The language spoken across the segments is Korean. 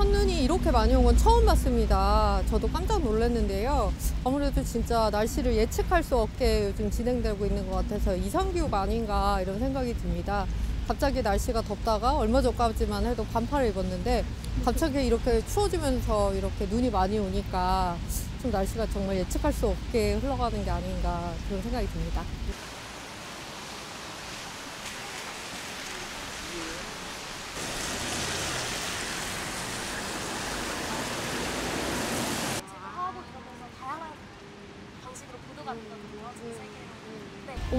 첫눈이 이렇게 많이 온 건 처음 봤습니다. 저도 깜짝 놀랐는데요. 아무래도 진짜 날씨를 예측할 수 없게 요즘 진행되고 있는 것 같아서 이상기후가 아닌가 이런 생각이 듭니다. 갑자기 날씨가 덥다가 얼마 전까지만 해도 반팔을 입었는데 갑자기 이렇게 추워지면서 이렇게 눈이 많이 오니까 좀 날씨가 정말 예측할 수 없게 흘러가는 게 아닌가 그런 생각이 듭니다. 제가 화학을 들어보면 다양한 방식으로 보도가 되거든요. 전 세계로. 네.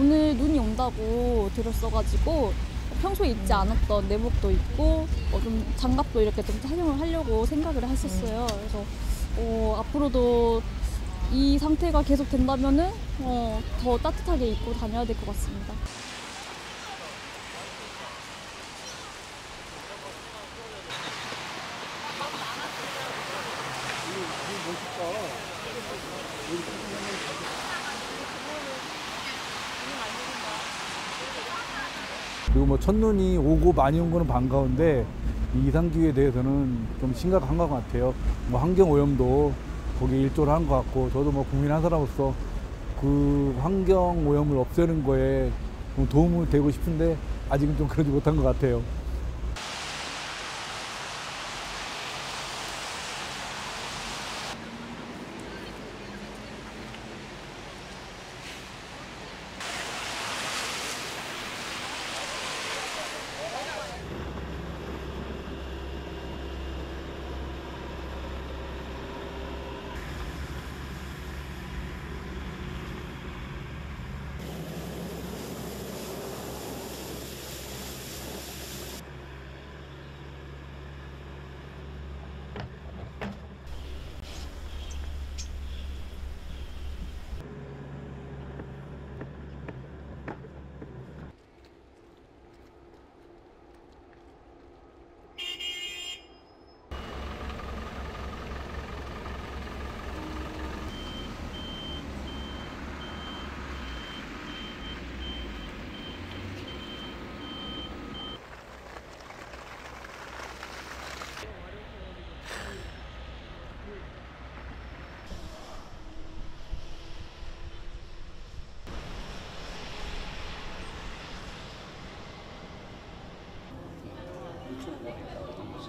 온다고 들었어가지고 평소에 입지 않았던 내복도 입고 어, 좀 장갑도 이렇게 좀 착용을 하려고 생각을 했었어요. 그래서 어, 앞으로도 이 상태가 계속 된다면은 어, 더 따뜻하게 입고 다녀야 될 것 같습니다. 그리고 뭐 첫눈이 오고 많이 온 거는 반가운데 이 이상기후에 대해서는 좀 심각한 것 같아요. 뭐 환경 오염도 거기에 일조를 한 것 같고 저도 뭐 국민 한 사람으로서 그 환경 오염을 없애는 거에 좀 도움을 되고 싶은데 아직은 좀 그러지 못한 것 같아요.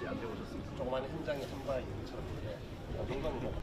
혹시 안 해보셨습니까? 조그만 현장에 한 바 있는 것처럼 이렇게 어동강로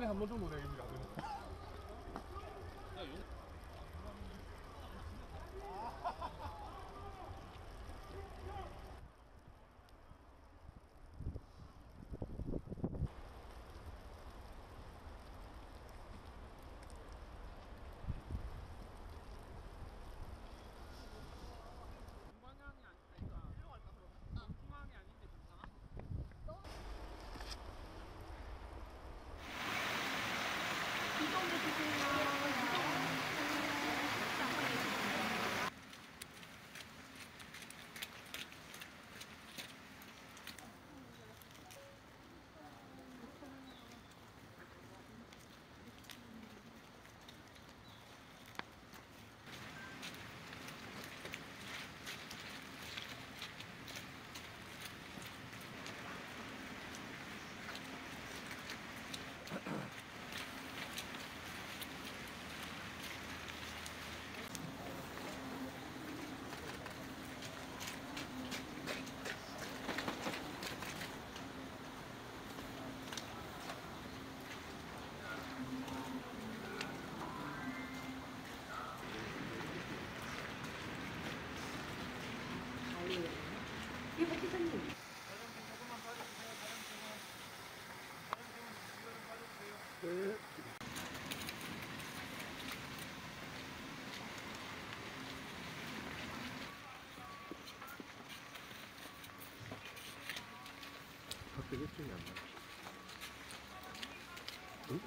1년에 한번정 학교 일정이 안 나. 응?